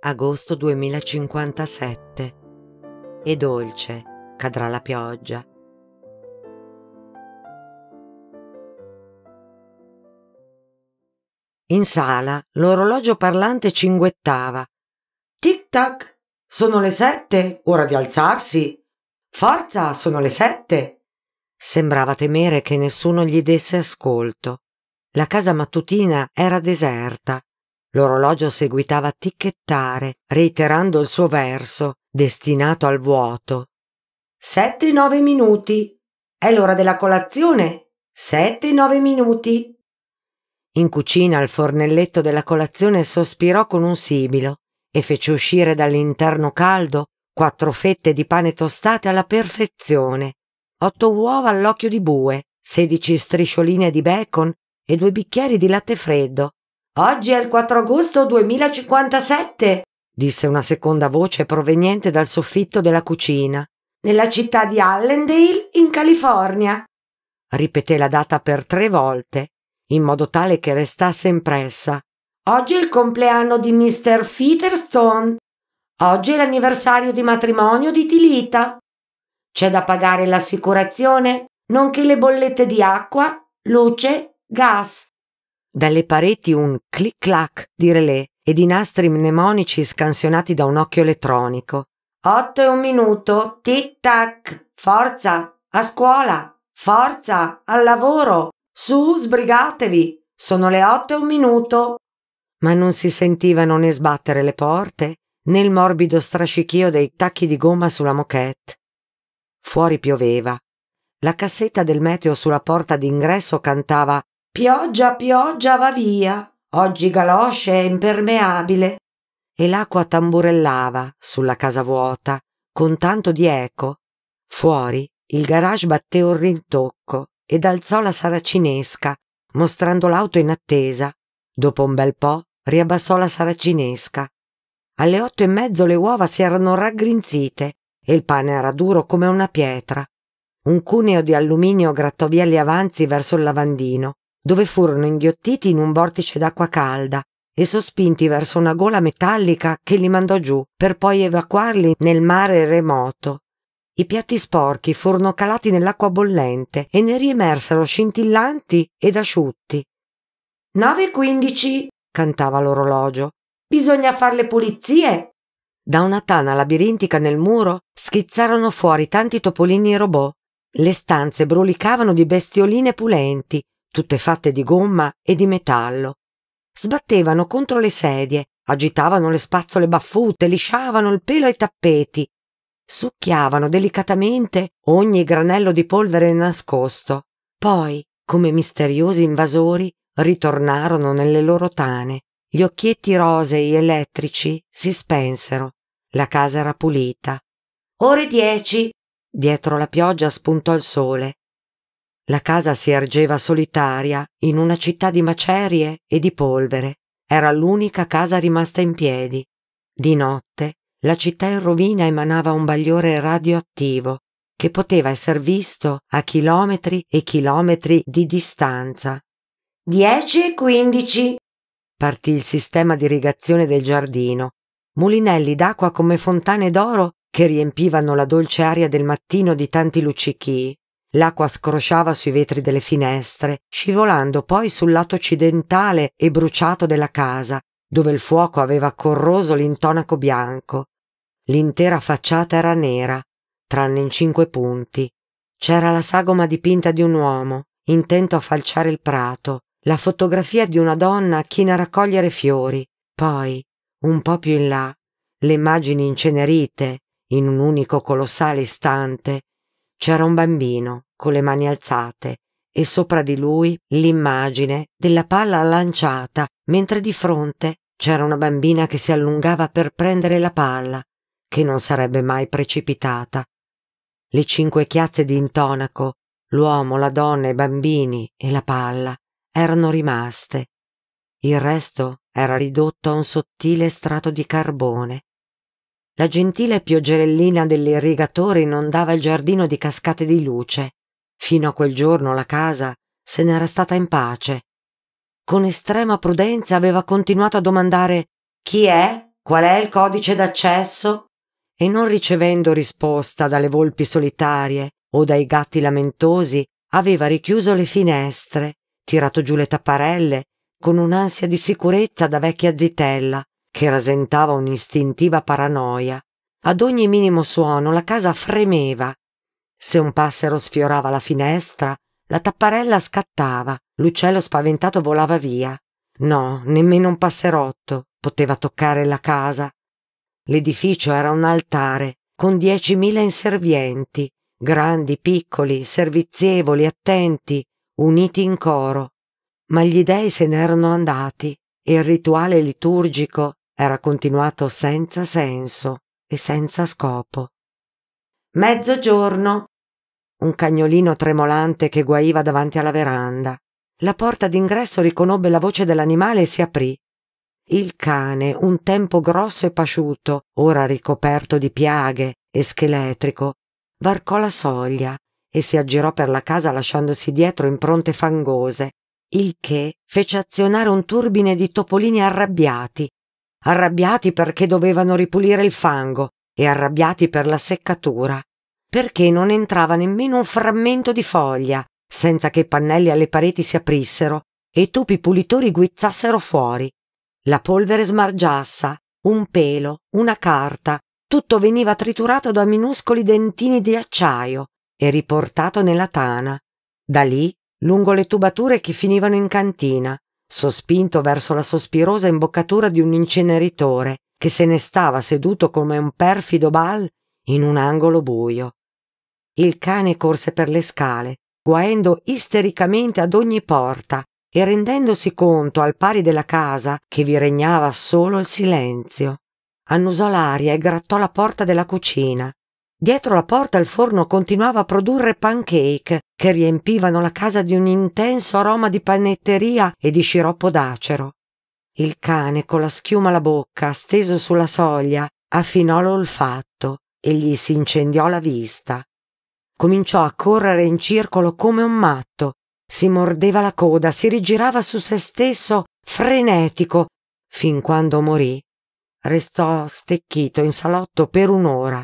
agosto 2057. E dolce cadrà la pioggia. In sala l'orologio parlante cinguettava. Tic tac, sono le sette, ora di alzarsi. Forza, sono le sette. Sembrava temere che nessuno gli desse ascolto. La casa mattutina era deserta. L'orologio seguitava a ticchettare, reiterando il suo verso, destinato al vuoto. Sette nove minuti. È l'ora della colazione. Sette nove minuti. In cucina il fornelletto della colazione sospirò con un sibilo e fece uscire dall'interno caldo quattro fette di pane tostate alla perfezione, otto uova all'occhio di bue, sedici striscioline di bacon e due bicchieri di latte freddo. Oggi è il 4 agosto 2057, disse una seconda voce proveniente dal soffitto della cucina, nella città di Allendale, in California. Ripeté la data per tre volte, in modo tale che restasse impressa. Oggi è il compleanno di Mr. Featherstone. Oggi è l'anniversario di matrimonio di Tilita. C'è da pagare l'assicurazione, nonché le bollette di acqua, luce, gas. Dalle pareti un clic-clac di relè e di nastri mnemonici scansionati da un occhio elettronico. Otto e un minuto, tic-tac, forza, a scuola, forza, al lavoro, su, sbrigatevi, sono le otto e un minuto. Ma non si sentivano né sbattere le porte, né il morbido strascichio dei tacchi di gomma sulla moquette. Fuori pioveva. La cassetta del meteo sulla porta d'ingresso cantava Pioggia, pioggia, va via. Oggi galosce è impermeabile. E l'acqua tamburellava sulla casa vuota, con tanto di eco. Fuori il garage batté un rintocco ed alzò la saracinesca, mostrando l'auto in attesa. Dopo un bel po' riabbassò la saracinesca. Alle otto e mezzo le uova si erano raggrinzite e il pane era duro come una pietra. Un cuneo di alluminio grattò via gli avanzi verso il lavandino dove furono inghiottiti in un vortice d'acqua calda e sospinti verso una gola metallica che li mandò giù per poi evacuarli nel mare remoto. I piatti sporchi furono calati nell'acqua bollente e ne riemersero scintillanti ed asciutti. Nove e quindici, cantava l'orologio. Bisogna far le pulizie. Da una tana labirintica nel muro schizzarono fuori tanti topolini robot. Le stanze brulicavano di bestioline pulenti, tutte fatte di gomma e di metallo. Sbattevano contro le sedie, agitavano le spazzole baffute, lisciavano il pelo ai tappeti, succhiavano delicatamente ogni granello di polvere nascosto. Poi, come misteriosi invasori, ritornarono nelle loro tane. Gli occhietti rosei elettrici si spensero. La casa era pulita. Ore dieci. Dietro la pioggia spuntò il sole. La casa si ergeva solitaria in una città di macerie e di polvere. Era l'unica casa rimasta in piedi. Di notte la città in rovina emanava un bagliore radioattivo che poteva essere visto a chilometri e chilometri di distanza. Dieci e quindici. Partì il sistema di irrigazione del giardino. Mulinelli d'acqua come fontane d'oro che riempivano la dolce aria del mattino di tanti luccichii. L'acqua scrosciava sui vetri delle finestre, scivolando poi sul lato occidentale e bruciato della casa, dove il fuoco aveva corroso l'intonaco bianco. L'intera facciata era nera, tranne in cinque punti. C'era la sagoma dipinta di un uomo, intento a falciare il prato, la fotografia di una donna china a raccogliere fiori, poi, un po' più in là, le immagini incenerite, in un unico colossale istante, c'era un bambino con le mani alzate e sopra di lui l'immagine della palla lanciata, mentre di fronte c'era una bambina che si allungava per prendere la palla, che non sarebbe mai precipitata. Le cinque chiazze di intonaco, l'uomo, la donna, i bambini e la palla erano rimaste. Il resto era ridotto a un sottile strato di carbone. La gentile pioggerellina dell'irrigatore inondava il giardino di cascate di luce. Fino a quel giorno la casa se n'era stata in pace. Con estrema prudenza aveva continuato a domandare chi è? Qual è il codice d'accesso? E non ricevendo risposta dalle volpi solitarie o dai gatti lamentosi, aveva richiuso le finestre, tirato giù le tapparelle, con un'ansia di sicurezza da vecchia zitella, che rasentava un'istintiva paranoia. Ad ogni minimo suono la casa fremeva. Se un passero sfiorava la finestra, la tapparella scattava, l'uccello spaventato volava via. No, nemmeno un passerotto poteva toccare la casa. L'edificio era un altare con diecimila inservienti, grandi, piccoli, servizievoli, attenti, uniti in coro. Ma gli dei se n'erano andati e il rituale liturgico era continuato senza senso e senza scopo. Mezzogiorno. Un cagnolino tremolante che guaiva davanti alla veranda. La porta d'ingresso riconobbe la voce dell'animale e si aprì. Il cane, un tempo grosso e pasciuto, ora ricoperto di piaghe e scheletrico, varcò la soglia e si aggirò per la casa lasciandosi dietro impronte fangose, il che fece azionare un turbine di topolini arrabbiati, arrabbiati perché dovevano ripulire il fango e arrabbiati per la seccatura, perché non entrava nemmeno un frammento di foglia senza che i pannelli alle pareti si aprissero e i tupi pulitori guizzassero fuori. La polvere smargiassa, un pelo, una carta, tutto veniva triturato da minuscoli dentini di acciaio e riportato nella tana. Da lì, lungo le tubature che finivano in cantina, sospinto verso la sospirosa imboccatura di un inceneritore che se ne stava seduto come un perfido bal in un angolo buio. Il cane corse per le scale, guaendo istericamente ad ogni porta e rendendosi conto al pari della casa che vi regnava solo il silenzio. Annusò l'aria e grattò la porta della cucina. Dietro la porta il forno continuava a produrre pancake che riempivano la casa di un intenso aroma di panetteria e di sciroppo d'acero. Il cane, con la schiuma alla bocca, steso sulla soglia, affinò l'olfatto e gli si incendiò la vista. Cominciò a correre in circolo come un matto, si mordeva la coda, si rigirava su se stesso, frenetico, fin quando morì. Restò stecchito in salotto per un'ora.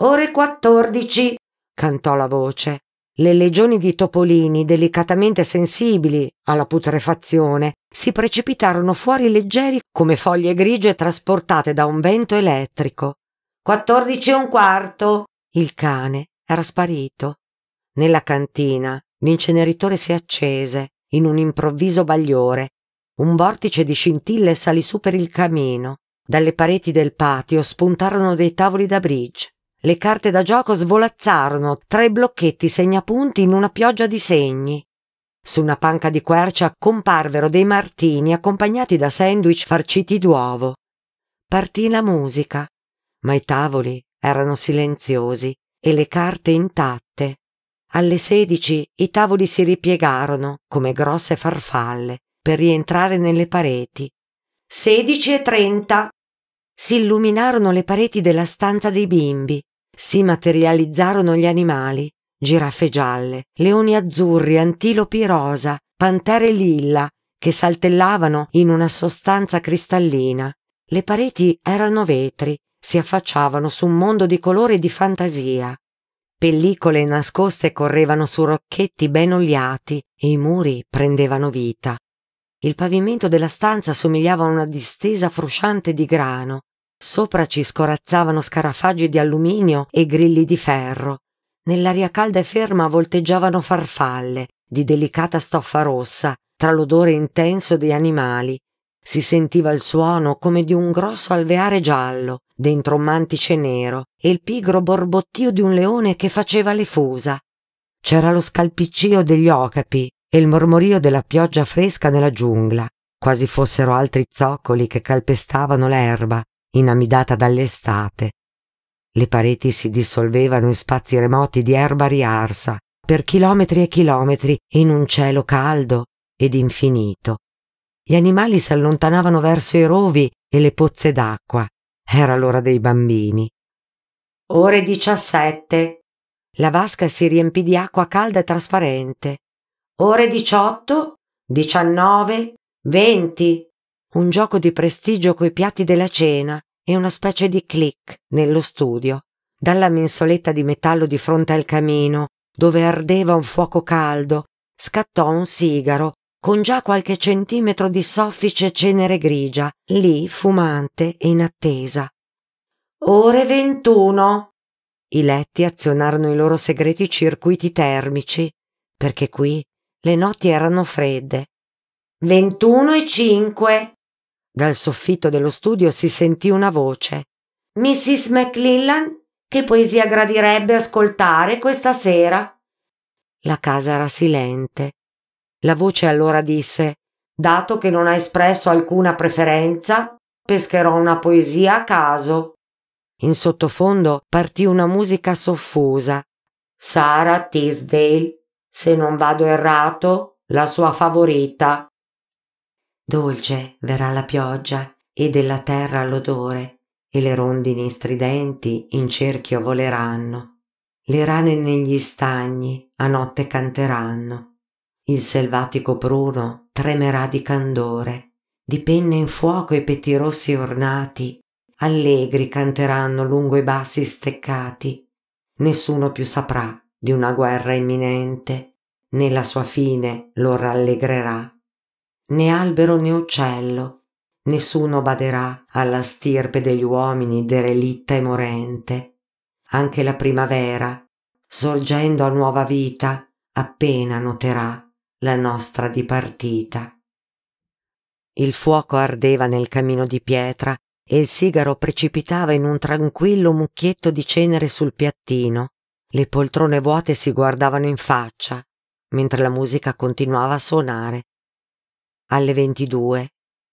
Ore quattordici, cantò la voce. Le legioni di topolini, delicatamente sensibili alla putrefazione, si precipitarono fuori leggeri come foglie grigie trasportate da un vento elettrico. Quattordici e un quarto. Il cane era sparito. Nella cantina l'inceneritore si accese in un improvviso bagliore. Un vortice di scintille salì su per il camino. Dalle pareti del patio spuntarono dei tavoli da bridge. Le carte da gioco svolazzarono tra i blocchetti segnapunti in una pioggia di segni. Su una panca di quercia comparvero dei martini accompagnati da sandwich farciti d'uovo. Partì la musica, ma i tavoli erano silenziosi e le carte intatte. Alle sedici i tavoli si ripiegarono come grosse farfalle per rientrare nelle pareti. Sedici e trenta. Si illuminarono le pareti della stanza dei bimbi, si materializzarono gli animali, giraffe gialle, leoni azzurri, antilopi rosa, pantere lilla, che saltellavano in una sostanza cristallina. Le pareti erano vetri si affacciavano su un mondo di colore e di fantasia. Pellicole nascoste correvano su rocchetti ben oliati e i muri prendevano vita. Il pavimento della stanza somigliava a una distesa frusciante di grano. Sopra ci scorazzavano scarafaggi di alluminio e grilli di ferro. Nell'aria calda e ferma volteggiavano farfalle di delicata stoffa rossa tra l'odore intenso dei animali si sentiva il suono come di un grosso alveare giallo dentro un mantice nero e il pigro borbottio di un leone che faceva le fusa. C'era lo scalpiccio degli ocapi e il mormorio della pioggia fresca nella giungla, quasi fossero altri zoccoli che calpestavano l'erba, inamidata dall'estate. Le pareti si dissolvevano in spazi remoti di erba riarsa, per chilometri e chilometri in un cielo caldo ed infinito. Gli animali si allontanavano verso i rovi e le pozze d'acqua. Era l'ora dei bambini. Ore diciassette. La vasca si riempì di acqua calda e trasparente. Ore diciotto, diciannove, venti. Un gioco di prestigio coi piatti della cena e una specie di click nello studio. Dalla mensoletta di metallo di fronte al camino, dove ardeva un fuoco caldo, scattò un sigaro con già qualche centimetro di soffice cenere grigia, lì fumante e in attesa. Ore ventuno. I letti azionarono i loro segreti circuiti termici, perché qui le notti erano fredde. Ventuno e cinque. Dal soffitto dello studio si sentì una voce. Mrs. Maclellan, che poesia gradirebbe ascoltare questa sera? La casa era silente. La voce allora disse Dato che non ha espresso alcuna preferenza, pescherò una poesia a caso. In sottofondo partì una musica soffusa. Sara Tisdale, se non vado errato, la sua favorita. Dolce verrà la pioggia e della terra l'odore, e le rondini stridenti in cerchio voleranno. Le rane negli stagni a notte canteranno. Il selvatico pruno tremerà di candore, di penne in fuoco i pettirossi ornati, allegri canteranno lungo i bassi steccati. Nessuno più saprà di una guerra imminente, né la sua fine lo rallegrerà né albero né uccello, nessuno baderà alla stirpe degli uomini derelitta e morente. Anche la primavera, sorgendo a nuova vita, appena noterà la nostra dipartita. Il fuoco ardeva nel camino di pietra e il sigaro precipitava in un tranquillo mucchietto di cenere sul piattino. Le poltrone vuote si guardavano in faccia, mentre la musica continuava a suonare alle ventidue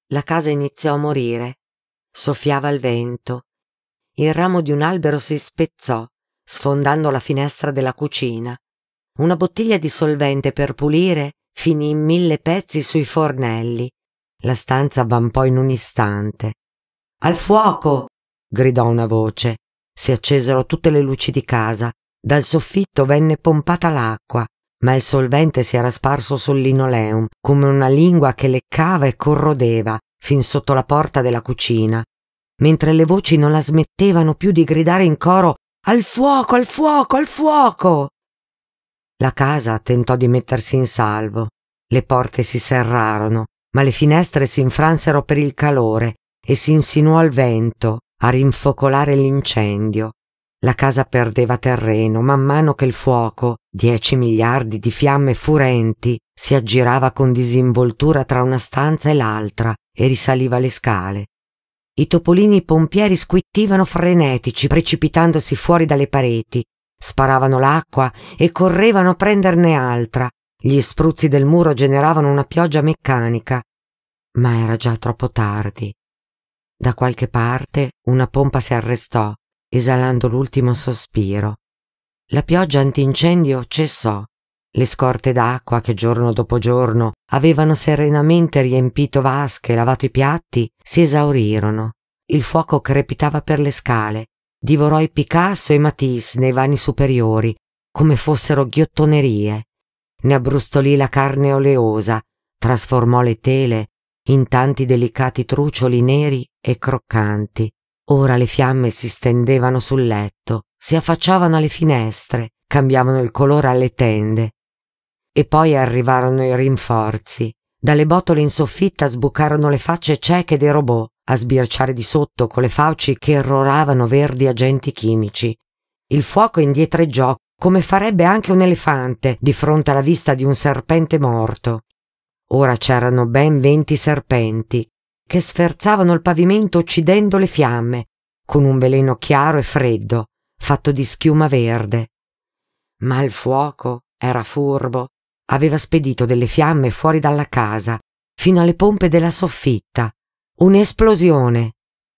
la casa iniziò a morire. Soffiava il vento. Il ramo di un albero si spezzò, sfondando la finestra della cucina. Una bottiglia di solvente per pulire finì in mille pezzi sui fornelli. La stanza avvampò in un istante. Al fuoco! gridò una voce. Si accesero tutte le luci di casa. Dal soffitto venne pompata l'acqua ma il solvente si era sparso sul linoleum come una lingua che leccava e corrodeva fin sotto la porta della cucina, mentre le voci non la smettevano più di gridare in coro Al fuoco, al fuoco, al fuoco. La casa tentò di mettersi in salvo. Le porte si serrarono, ma le finestre si infransero per il calore e si insinuò il vento a rinfocolare l'incendio. La casa perdeva terreno man mano che il fuoco, dieci miliardi di fiamme furenti, si aggirava con disinvoltura tra una stanza e l'altra e risaliva le scale. I topolini pompieri squittivano frenetici, precipitandosi fuori dalle pareti, sparavano l'acqua e correvano a prenderne altra. Gli spruzzi del muro generavano una pioggia meccanica. Ma era già troppo tardi. Da qualche parte una pompa si arrestò esalando l'ultimo sospiro. La pioggia antincendio cessò. Le scorte d'acqua che giorno dopo giorno avevano serenamente riempito vasche e lavato i piatti si esaurirono. Il fuoco crepitava per le scale, divorò i Picasso e Matisse nei vani superiori, come fossero ghiottonerie. Ne abbrustolì la carne oleosa, trasformò le tele in tanti delicati trucioli neri e croccanti. Ora le fiamme si stendevano sul letto, si affacciavano alle finestre, cambiavano il colore alle tende. E poi arrivarono i rinforzi. Dalle botole in soffitta sbucarono le facce cieche dei robot a sbirciare di sotto con le fauci che erroravano verdi agenti chimici. Il fuoco indietreggiò come farebbe anche un elefante di fronte alla vista di un serpente morto. Ora c'erano ben venti serpenti che sferzavano il pavimento uccidendo le fiamme, con un veleno chiaro e freddo, fatto di schiuma verde. Ma il fuoco era furbo, aveva spedito delle fiamme fuori dalla casa, fino alle pompe della soffitta. Un'esplosione.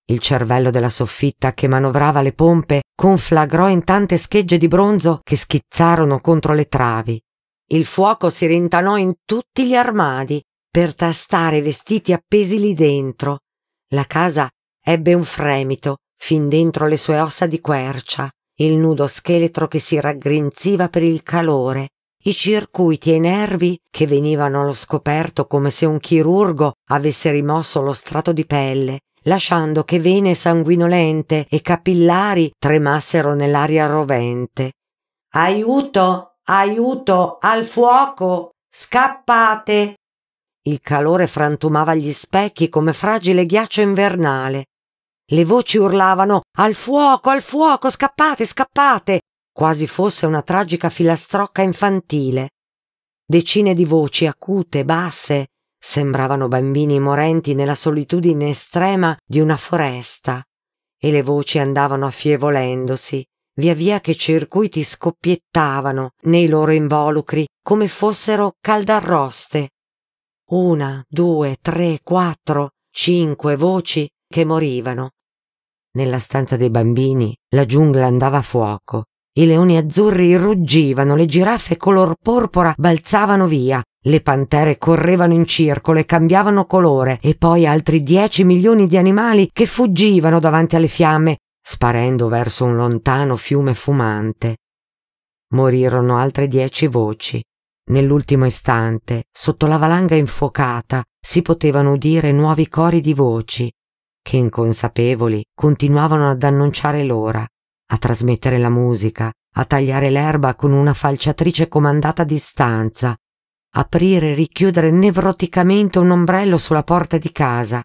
Il cervello della soffitta che manovrava le pompe conflagrò in tante schegge di bronzo che schizzarono contro le travi. Il fuoco si rintanò in tutti gli armadi per tastare i vestiti appesi lì dentro. La casa ebbe un fremito fin dentro le sue ossa di quercia, il nudo scheletro che si raggrinziva per il calore, i circuiti e i nervi che venivano allo scoperto come se un chirurgo avesse rimosso lo strato di pelle, lasciando che vene sanguinolente e capillari tremassero nell'aria rovente. Aiuto! Aiuto! Al fuoco! Scappate! Il calore frantumava gli specchi come fragile ghiaccio invernale. Le voci urlavano Al fuoco, al fuoco, scappate, scappate, quasi fosse una tragica filastrocca infantile. Decine di voci acute, basse, sembravano bambini morenti nella solitudine estrema di una foresta, e le voci andavano affievolendosi, via via che circuiti scoppiettavano nei loro involucri come fossero caldarroste. Una, due, tre, quattro, cinque voci che morivano. Nella stanza dei bambini la giungla andava a fuoco. I leoni azzurri ruggivano, le giraffe color porpora balzavano via, le pantere correvano in circolo e cambiavano colore, e poi altri dieci milioni di animali che fuggivano davanti alle fiamme, sparendo verso un lontano fiume fumante. Morirono altre dieci voci, Nell'ultimo istante, sotto la valanga infuocata, si potevano udire nuovi cori di voci che, inconsapevoli, continuavano ad annunciare l'ora, a trasmettere la musica, a tagliare l'erba con una falciatrice comandata a distanza, aprire e richiudere nevroticamente un ombrello sulla porta di casa,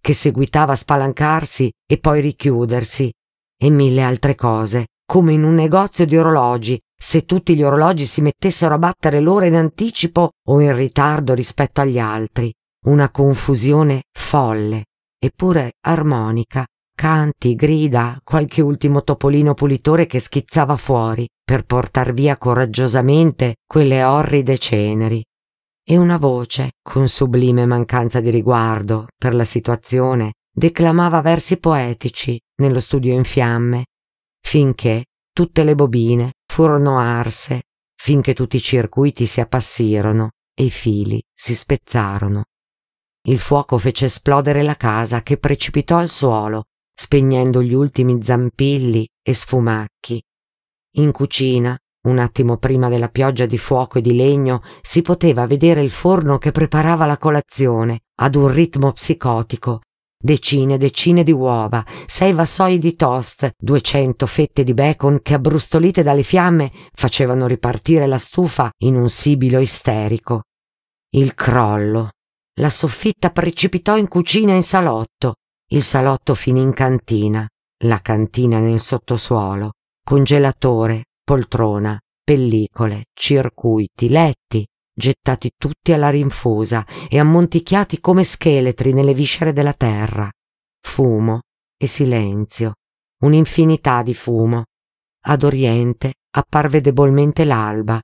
che seguitava a spalancarsi e poi richiudersi, e mille altre cose, come in un negozio di orologi se tutti gli orologi si mettessero a battere l'ora in anticipo o in ritardo rispetto agli altri, una confusione folle, eppure armonica, canti, grida, qualche ultimo topolino pulitore che schizzava fuori per portar via coraggiosamente quelle orride ceneri. E una voce, con sublime mancanza di riguardo per la situazione, declamava versi poetici nello studio in fiamme, finché tutte le bobine furono arse finché tutti i circuiti si appassirono e i fili si spezzarono. Il fuoco fece esplodere la casa che precipitò al suolo, spegnendo gli ultimi zampilli e sfumacchi. In cucina, un attimo prima della pioggia di fuoco e di legno, si poteva vedere il forno che preparava la colazione ad un ritmo psicotico Decine e decine di uova, sei vassoi di toast, duecento fette di bacon che abbrustolite dalle fiamme facevano ripartire la stufa in un sibilo isterico. Il crollo. La soffitta precipitò in cucina e in salotto. Il salotto finì in cantina, la cantina nel sottosuolo, congelatore, poltrona, pellicole, circuiti, letti, gettati tutti alla rinfusa e ammonticchiati come scheletri nelle viscere della terra. Fumo e silenzio, un'infinità di fumo. Ad oriente apparve debolmente l'alba.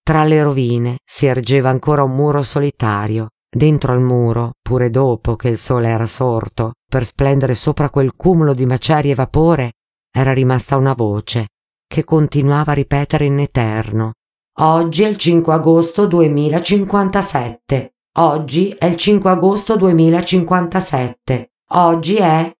Tra le rovine si ergeva ancora un muro solitario. Dentro al muro, pure dopo che il sole era sorto, per splendere sopra quel cumulo di macerie e vapore, era rimasta una voce che continuava a ripetere in eterno Oggi è il 5 agosto 2057. Oggi è il 5 agosto 2057. Oggi è